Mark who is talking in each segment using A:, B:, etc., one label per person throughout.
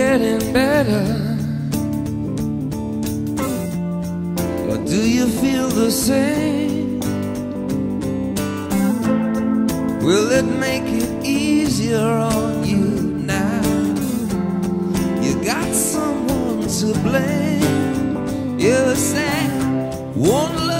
A: getting better? Or do you feel the same? Will it make it easier on you now? You got someone to blame. You say, won't love.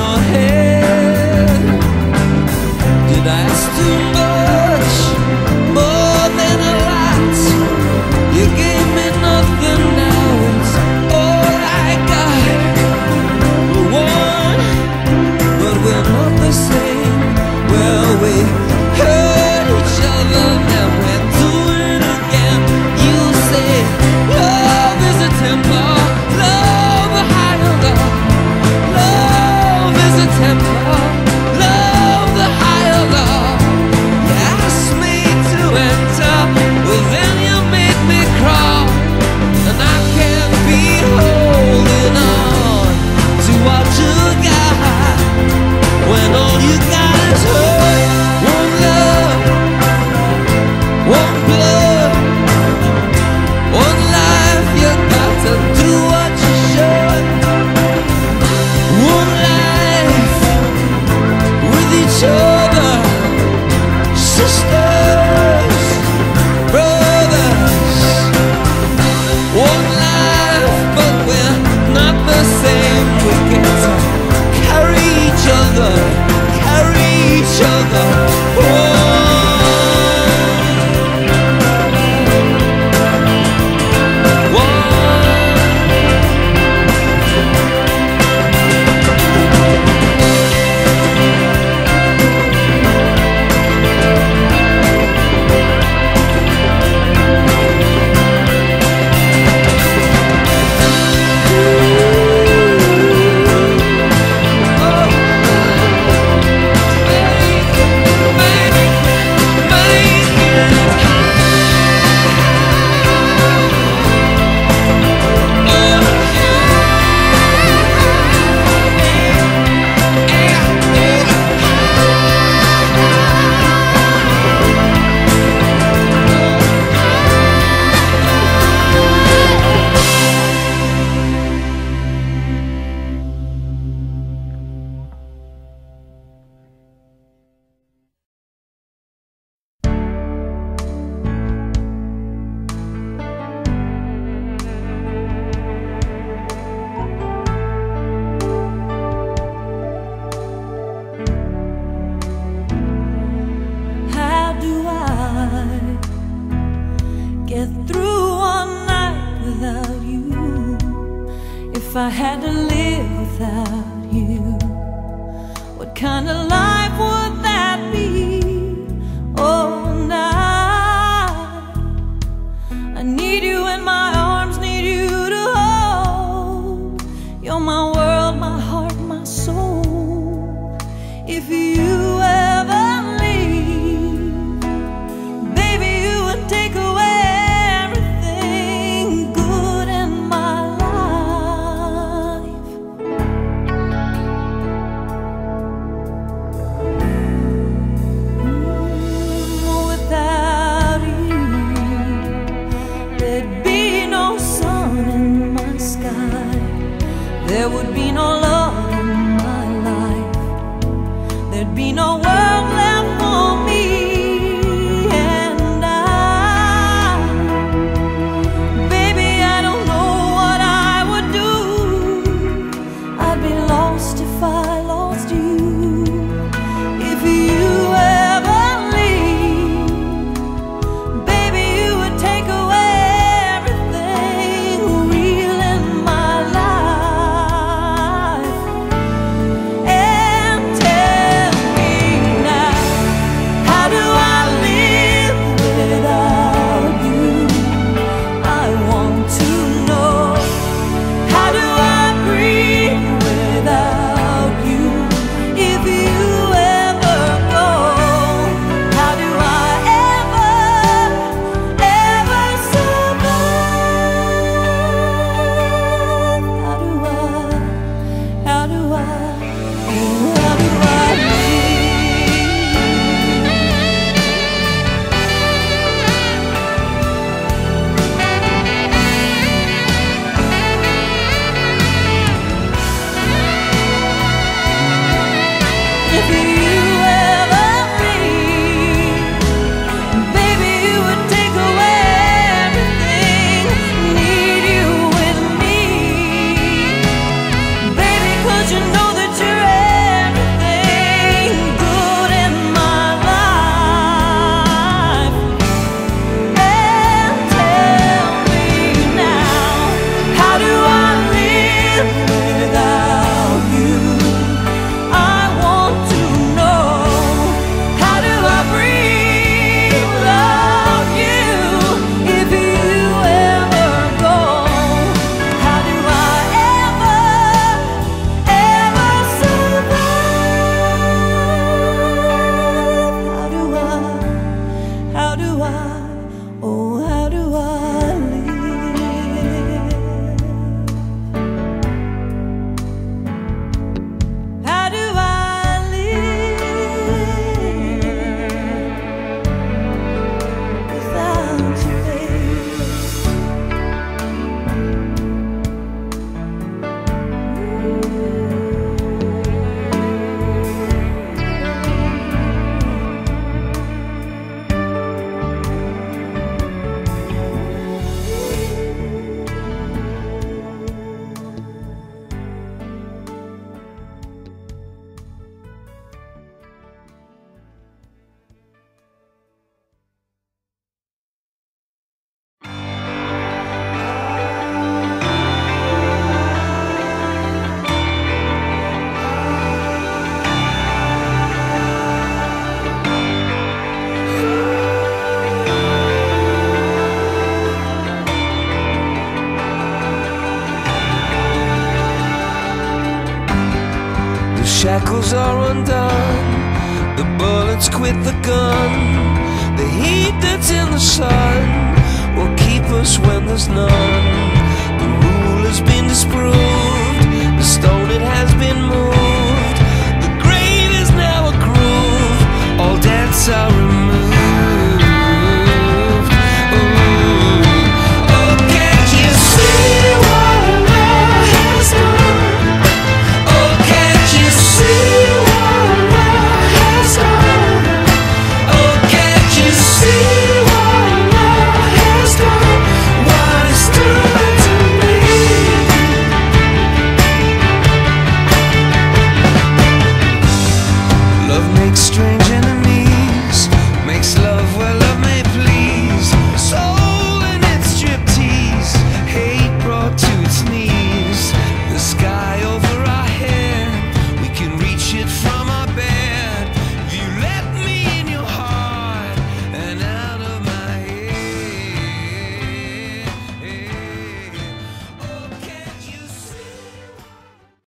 A: your head.
B: If I had to live without you, what kind of life?
A: shackles are undone, the bullets quit the gun, the heat that's in the sun will keep us when there's none. The rule has been disproved, the stone it has been moved.